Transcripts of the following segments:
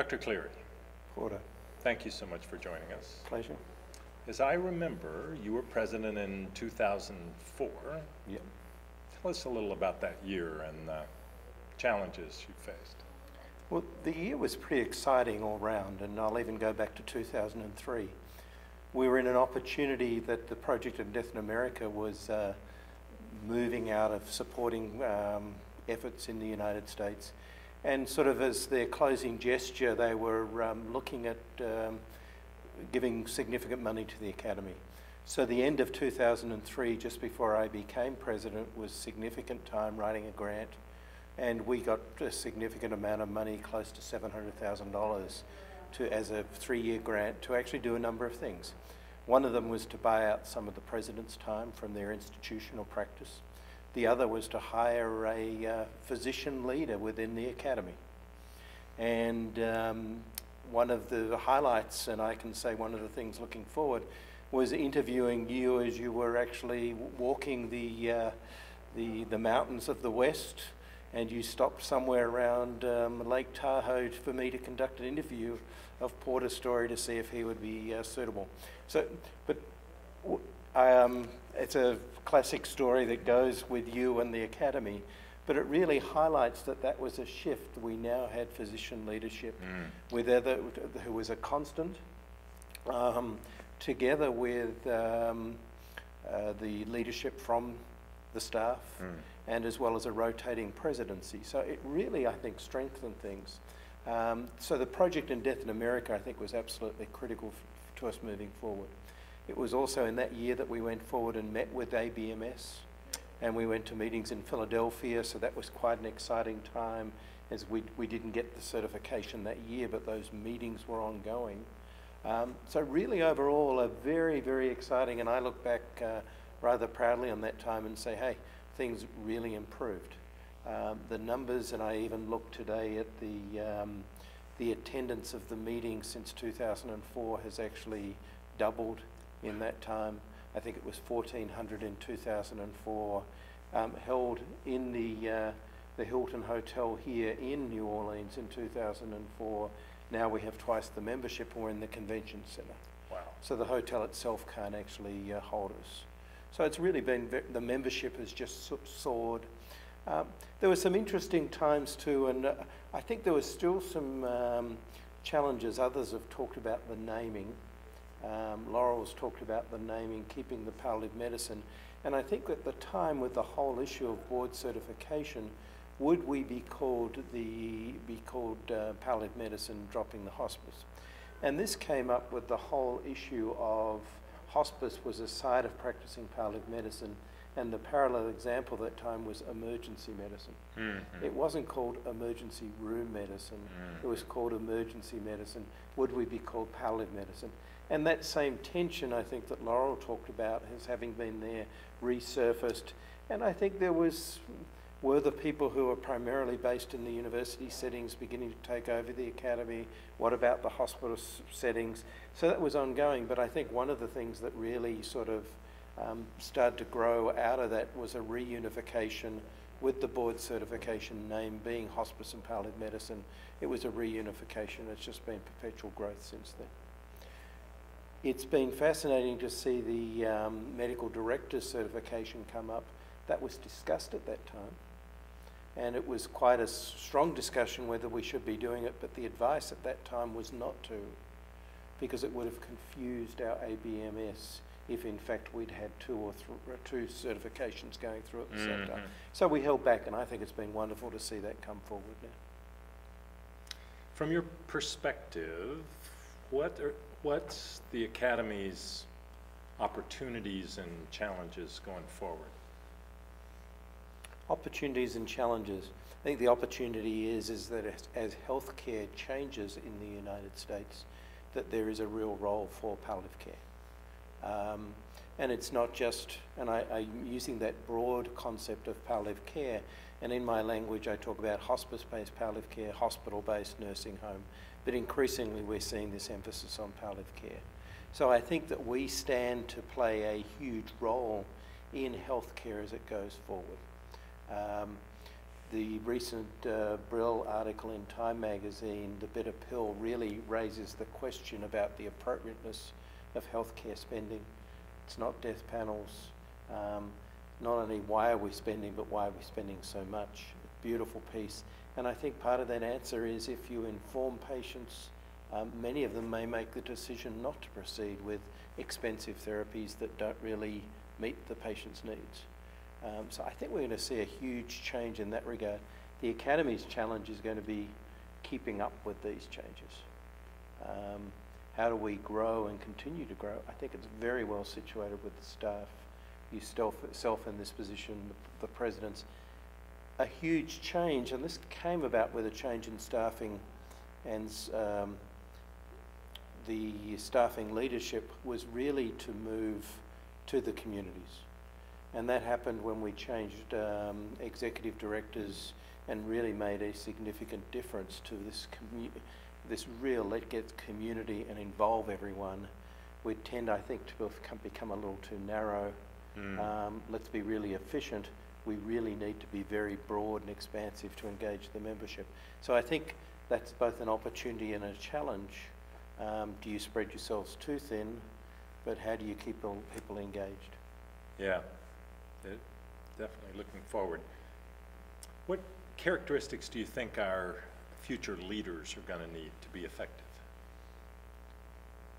Dr. Cleary, Porter. thank you so much for joining us. Pleasure. As I remember, you were president in 2004. Yep. Tell us a little about that year and the challenges you faced. Well, the year was pretty exciting all round, and I'll even go back to 2003. We were in an opportunity that the Project on Death in America was uh, moving out of supporting um, efforts in the United States. And sort of as their closing gesture, they were um, looking at um, giving significant money to the Academy. So the end of 2003, just before I became president, was significant time writing a grant. And we got a significant amount of money, close to $700,000, to, as a three-year grant to actually do a number of things. One of them was to buy out some of the president's time from their institutional practice. The other was to hire a uh, physician leader within the academy. And um, one of the highlights, and I can say one of the things looking forward, was interviewing you as you were actually walking the, uh, the, the mountains of the West, and you stopped somewhere around um, Lake Tahoe for me to conduct an interview of Porter Storey to see if he would be uh, suitable. So, but um, it's a classic story that goes with you and the academy, but it really highlights that that was a shift. We now had physician leadership Mm. with other, who was a constant, um, together with um, uh, the leadership from the staff, Mm. and as well as a rotating presidency. So it really, I think, strengthened things. Um, so the project on Death in America, I think, was absolutely critical f- to us moving forward. It was also in that year that we went forward and met with ABMS, and we went to meetings in Philadelphia, so that was quite an exciting time as we, we didn't get the certification that year, but those meetings were ongoing. Um, so really overall, a very, very exciting, and I look back uh, rather proudly on that time and say, hey, things really improved. Um, the numbers, and I even look today at the, um, the attendance of the meeting since 2004 has actually doubled in that time. I think it was 1,400 in 2004, um, held in the, uh, the Hilton Hotel here in New Orleans in 2004. Now we have twice the membership, we're in the convention centre. Wow. So the hotel itself can't actually uh, hold us. So it's really been, the membership has just soared. Um, there were some interesting times too, and uh, I think there was still some um, challenges. Others have talked about the naming. Um, Laurel's talked about the naming, keeping the palliative medicine. And I think at the time with the whole issue of board certification, would we be called the be called uh, palliative medicine, dropping the hospice? And this came up with the whole issue of hospice was a side of practicing palliative medicine, and the parallel example at that time was emergency medicine. Mhm. It wasn't called emergency room medicine. Mm. It was called emergency medicine. Would we be called palliative medicine? And that same tension, I think, that Laurel talked about as having been there resurfaced. And I think there was, were the people who are primarily based in the university settings beginning to take over the academy? What about the hospital settings? So that was ongoing. But I think one of the things that really sort of um, started to grow out of that was a reunification with the board certification name being hospice and palliative medicine. It was a reunification. It's just been perpetual growth since then. It's been fascinating to see the um, medical director certification come up. That was discussed at that time. And it was quite a strong discussion whether we should be doing it, but the advice at that time was not to, because it would have confused our ABMS if in fact we'd had two or th- uh, two certifications going through at the same time. So we held back, and I think it's been wonderful to see that come forward now. From your perspective, what are, what's the Academy's opportunities and challenges going forward? Opportunities and challenges. I think the opportunity is is that as, as healthcare changes in the United States, that there is a real role for palliative care. Um, and it's not just, and I, I'm using that broad concept of palliative care, and in my language I talk about hospice-based palliative care, hospital-based nursing home, but increasingly we're seeing this emphasis on palliative care. So I think that we stand to play a huge role in healthcare as it goes forward. Um, the recent uh, Brill article in Time magazine, The Bitter Pill, really raises the question about the appropriateness of healthcare spending. It's not death panels. Um, not only why are we spending, but why are we spending so much? Beautiful piece. And I think part of that answer is if you inform patients, um, many of them may make the decision not to proceed with expensive therapies that don't really meet the patient's needs. Um, so I think we're going to see a huge change in that regard. The Academy's challenge is going to be keeping up with these changes. Um, how do we grow and continue to grow? I think it's very well situated with the staff. You self, self in this position, the, the president's. A huge change, and this came about with a change in staffing and um, the staffing leadership was really to move to the communities. And that happened when we changed um, executive directors and really made a significant difference to this commu- this real let get community and involve everyone. We tend, I think, to become, become a little too narrow. Mm. Um, let's be really efficient. We really need to be very broad and expansive to engage the membership. So I think that's both an opportunity and a challenge. Um, do you spread yourselves too thin? But how do you keep all people engaged? Yeah, it- definitely looking forward. What characteristics do you think our future leaders are going to need to be effective?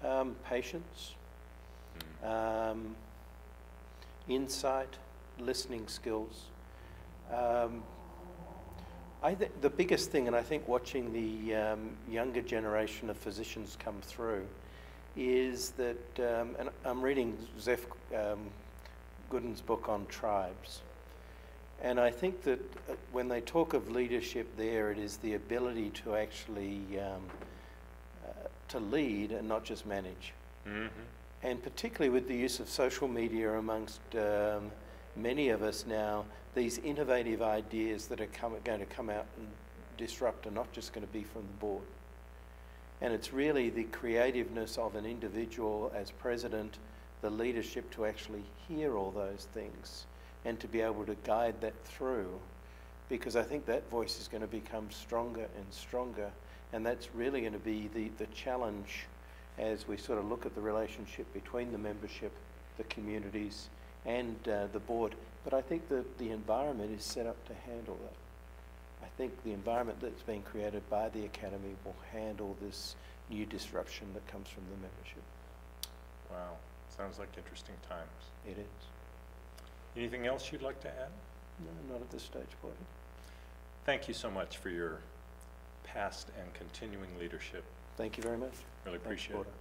Um, patience, um, insight, listening skills. Um, I th- the biggest thing, and I think watching the um, younger generation of physicians come through, is that, um, and I'm reading Seth um, Godin's book on tribes. And I think that uh, when they talk of leadership there, it is the ability to actually um, uh, to lead and not just manage. Mm-hmm. And particularly with the use of social media amongst um, many of us now, these innovative ideas that are come, going to come out and disrupt are not just going to be from the board. And it's really the creativeness of an individual as president, the leadership to actually hear all those things and to be able to guide that through. Because I think that voice is going to become stronger and stronger. And that's really going to be the, the challenge as we sort of look at the relationship between the membership, the communities, and uh, the board. But I think that the environment is set up to handle that. I think the environment that's been created by the Academy will handle this new disruption that comes from the membership. Wow, sounds like interesting times. It is. Anything else you'd like to add? No, not at this stage, Gordon. Thank you so much for your past and continuing leadership. Thank you very much. Really Thanks, appreciate it. Gordon.